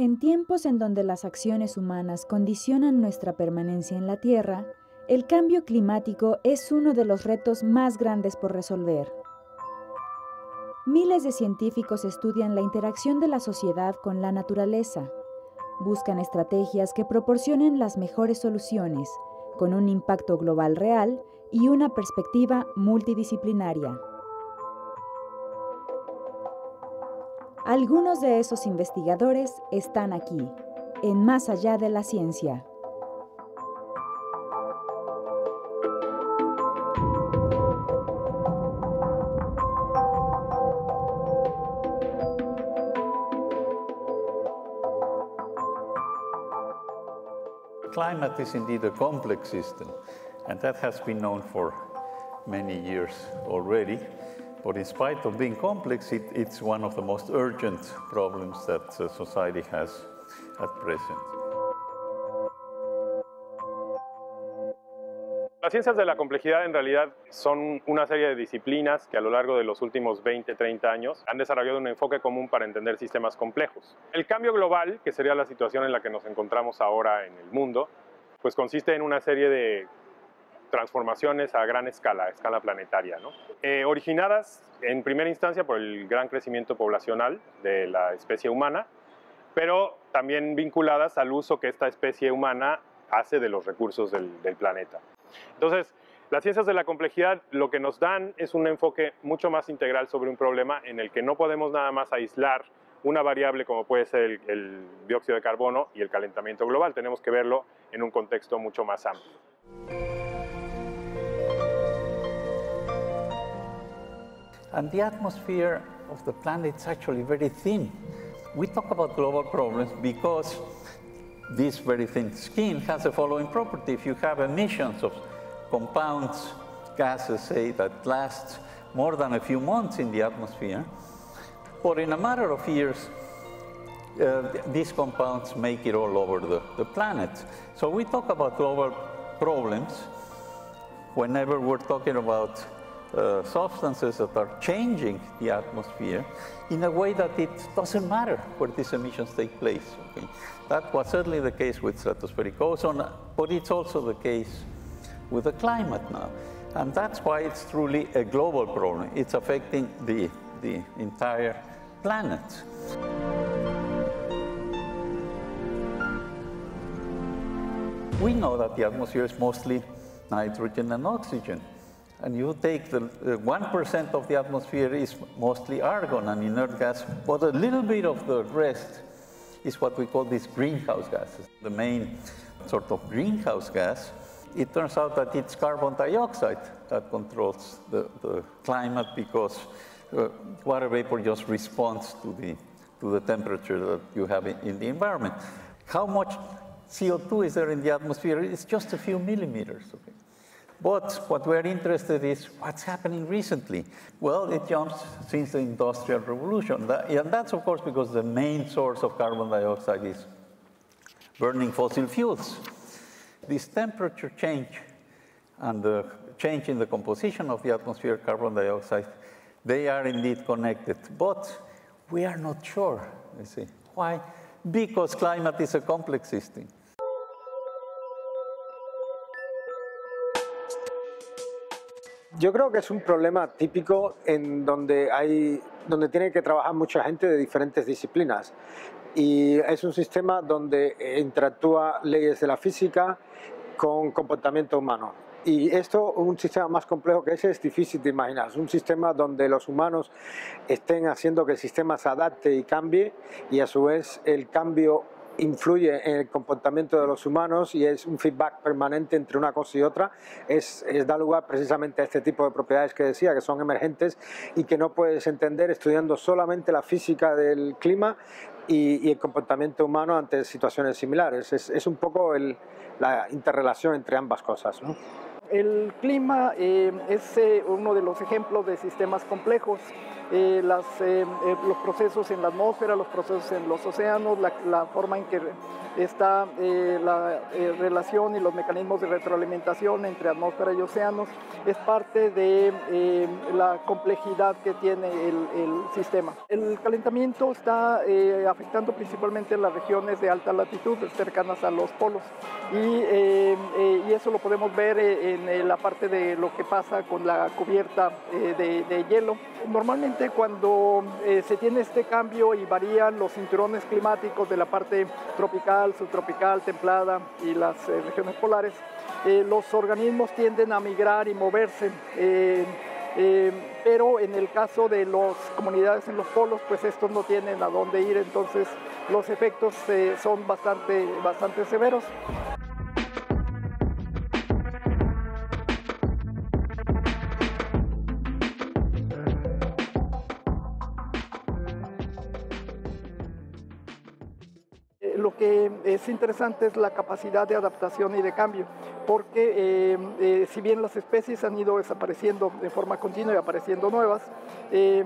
En tiempos en donde las acciones humanas condicionan nuestra permanencia en la Tierra, el cambio climático es uno de los retos más grandes por resolver. Miles de científicos estudian la interacción de la sociedad con la naturaleza. Buscan estrategias que proporcionen las mejores soluciones, con un impacto global real y una perspectiva multidisciplinaria. Algunos de esos investigadores están aquí, en Más allá de la ciencia. Climate is indeed a complex system, and that has been known for many years already. But in spite of being complex, it, it's one of the most urgent problems that uh, society has at present. Las ciencias de la complejidad en realidad son una serie de disciplinas que a lo largo de los últimos 20, 30 años han desarrollado un enfoque común para entender sistemas complejos. El cambio global, que sería la situación en la que nos encontramos ahora en el mundo, pues consiste en una serie de transformaciones a gran escala, a escala planetaria, ¿no? Eh, originadas en primera instancia por el gran crecimiento poblacional de la especie humana, pero también vinculadas al uso que esta especie humana hace de los recursos del, planeta. Entonces, las ciencias de la complejidad lo que nos dan es un enfoque mucho más integral sobre un problema en el que no podemos nada más aislar una variable como puede ser el dióxido de carbono y el calentamiento global. Tenemos que verlo en un contexto mucho más amplio. And the atmosphere of the planet is actually very thin. We talk about global problems because this very thin skin has the following property. If you have emissions of compounds, gases, say, that last more than a few months in the atmosphere, or in a matter of years, uh, these compounds make it all over the, the planet. So we talk about global problems whenever we're talking about uh, substances that are changing the atmosphere in a way that it doesn't matter where these emissions take place. Okay? That was certainly the case with stratospheric ozone, but it's also the case with the climate now. And that's why it's truly a global problem. It's affecting the, the entire planet. We know that the atmosphere is mostly nitrogen and oxygen. And you take the uh, 1% of the atmosphere is mostly argon and inert gas, but a little bit of the rest is what we call these greenhouse gases. The main sort of greenhouse gas, it turns out that it's carbon dioxide that controls the, the climate because uh, water vapor just responds to the, to the temperature that you have in, in the environment. How much CO2 is there in the atmosphere? It's just a few millimeters. Okay? But what we're interested in is what's happening recently. Well, it jumps since the Industrial Revolution. And that's, of course, because the main source of carbon dioxide is burning fossil fuels. This temperature change and the change in the composition of the atmosphere carbon dioxide, they are indeed connected. But we are not sure, you see. Why? Because climate is a complex system. Yo creo que es un problema típico en donde hay donde tiene que trabajar mucha gente de diferentes disciplinas y es un sistema donde interactúa leyes de la física con comportamiento humano. Y esto, un sistema más complejo que ese, es difícil de imaginar. Es un sistema donde los humanos estén haciendo que el sistema se adapte y cambie y a su vez el cambio influye en el comportamiento de los humanos y es un feedback permanente entre una cosa y otra, es, da lugar precisamente a este tipo de propiedades que decía, que son emergentes y que no puedes entender estudiando solamente la física del clima y, el comportamiento humano ante situaciones similares. Es, un poco la interrelación entre ambas cosas. ¿no? El clima eh, es eh, uno de los ejemplos de sistemas complejos las, los procesos en la atmósfera, los procesos en los océanos, la forma en que está eh, la eh, relación y los mecanismos de retroalimentación entre atmósfera y océanos, es parte de eh, la complejidad que tiene el, sistema. El calentamiento está afectando principalmente las regiones de alta latitud, cercanas a los polos, y, eso lo podemos ver en la parte de lo que pasa con la cubierta de, hielo. Normalmente cuando se tiene este cambio y varían los cinturones climáticos de la parte tropical, subtropical, templada y las eh, regiones polares, eh, los organismos tienden a migrar y moverse. Eh, pero en el caso de las comunidades en los polos, pues estos no tienen a dónde ir, entonces los efectos son bastante, bastante severos. Es interesante es la capacidad de adaptación y de cambio, porque eh, eh, si bien las especies han ido desapareciendo de forma continua y apareciendo nuevas, eh,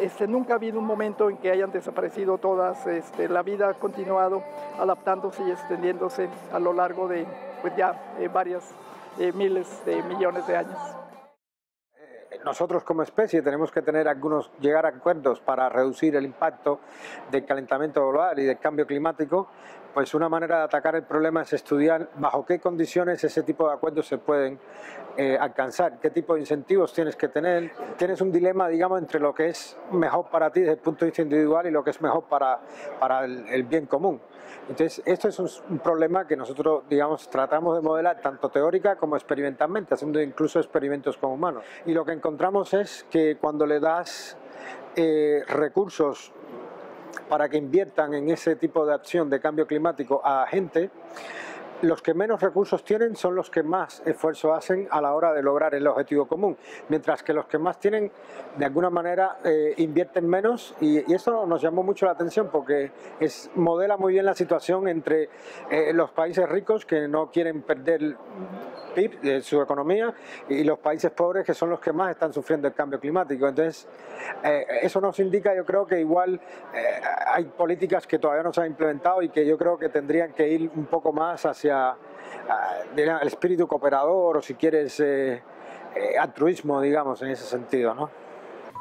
este, nunca ha habido un momento en que hayan desaparecido todas, este, la vida ha continuado adaptándose y extendiéndose a lo largo de pues ya varias miles de millones de años. Nosotros como especie tenemos que tener algunos, llegar a acuerdos para reducir el impacto del calentamiento global y del cambio climático, pues una manera de atacar el problema es estudiar bajo qué condiciones ese tipo de acuerdos se pueden eh, alcanzar, qué tipo de incentivos tienes que tener. Tienes un dilema, digamos, entre lo que es mejor para ti desde el punto de vista individual y lo que es mejor para, para el bien común. Entonces, esto es un, problema que nosotros, digamos, tratamos de modelar tanto teórica como experimentalmente, haciendo incluso experimentos con humanos. Y lo que encontramos es que cuando le das eh, recursos para que inviertan en ese tipo de acción de cambio climático a gente, los que menos recursos tienen son los que más esfuerzo hacen a la hora de lograr el objetivo común, mientras que los que más tienen, de alguna manera, eh, invierten menos y, eso nos llamó mucho la atención porque es, modela muy bien la situación entre eh, los países ricos que no quieren perder PIB, de su economía, y los países pobres que son los que más están sufriendo el cambio climático. Entonces, eh, eso nos indica, yo creo que igual hay políticas que todavía no se han implementado y que yo creo que tendrían que ir un poco más hacia el espíritu cooperador o si quieres eh, eh, altruismo, digamos, en ese sentido, ¿no?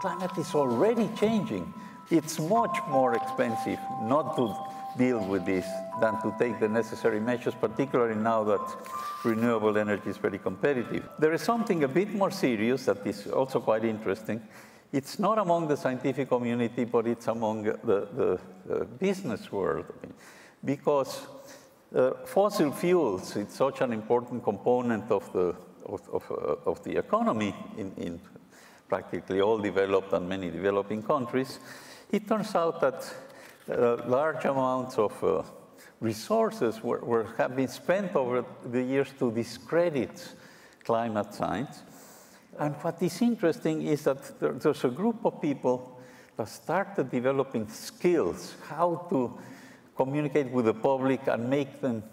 Climate is already changing. It's much more expensive not to deal with this than to take the necessary measures, particularly now that renewable energy is very competitive. There is something a bit more serious that is also quite interesting. It's not among the scientific community, but it's among the, the, the business world. Because uh, fossil fuels, it's such an important component of the, of, of, uh, of the economy in, in, practically all developed and many developing countries. It turns out that uh, large amounts of uh, resources were, were, have been spent over the years to discredit climate science. And what is interesting is that there, there's a group of people that started developing skills how to communicate with the public and make them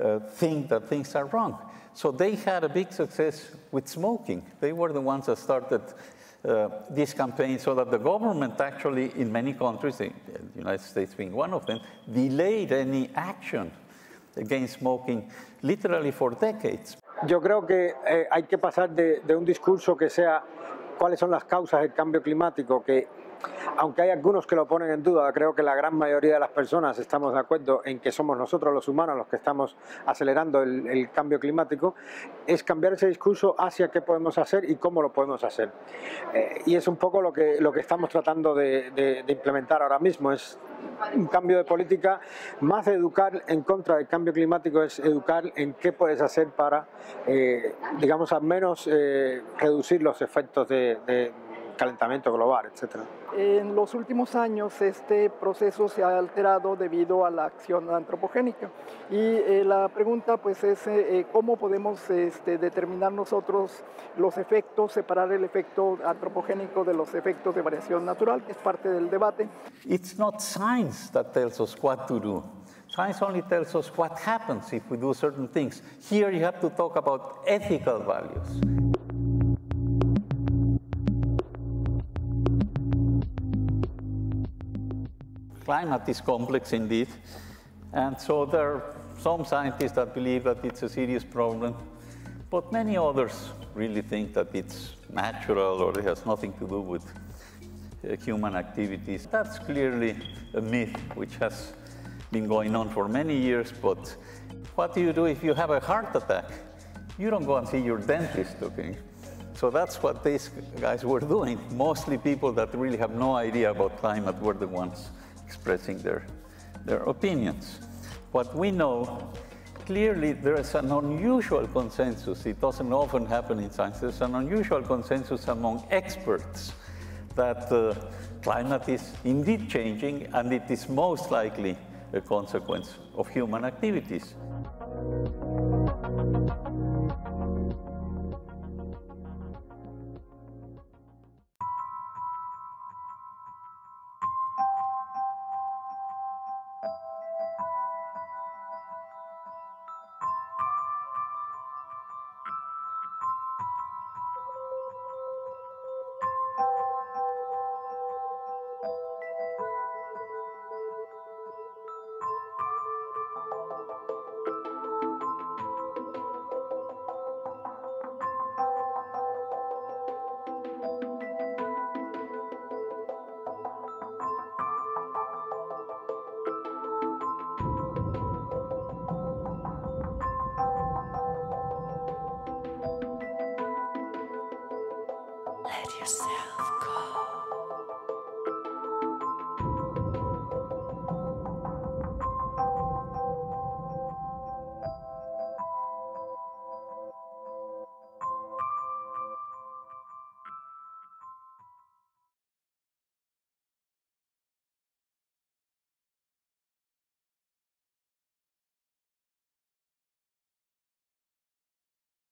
uh, think that things are wrong. So they had a big success with smoking. They were the ones that started uh, this campaign so that the government actually, in many countries, the United States being one of them, delayed any action against smoking literally for decades. Yo creo que eh, hay que pasar de, de un discurso que sea cuáles son las causas del cambio climático, que aunque hay algunos que lo ponen en duda, creo que la gran mayoría de las personas estamos de acuerdo en que somos nosotros los humanos los que estamos acelerando el, cambio climático, es cambiar ese discurso hacia qué podemos hacer y cómo lo podemos hacer. Eh, y es un poco lo que, lo que estamos tratando de, implementar ahora mismo, es un cambio de política, más de educar en contra del cambio climático es educar en qué puedes hacer para, eh, digamos, al menos eh, reducir los efectos de calentamiento global, etcétera. En los últimos años este proceso se ha alterado debido a la acción antropogénica y eh, la pregunta pues es eh, eh, cómo podemos este, determinar nosotros los efectos, separar el efecto antropogénico de los efectos de variación natural, que es parte del debate. It's not science that tells us what to do. Science only tells us what happens if we do certain things. Here you have to talk about ethical values. Climate is complex indeed. And so there are some scientists that believe that it's a serious problem, but many others really think that it's natural or it has nothing to do with uh, human activities. That's clearly a myth which has been going on for many years, but what do you do if you have a heart attack? You don't go and see your dentist, okay? So that's what these guys were doing. Mostly people that really have no idea about climate were the ones expressing their, their opinions. What we know, clearly there is an unusual consensus. It doesn't often happen in science. There's an unusual consensus among experts that uh, climate is indeed changing and it is most likely a consequence of human activities.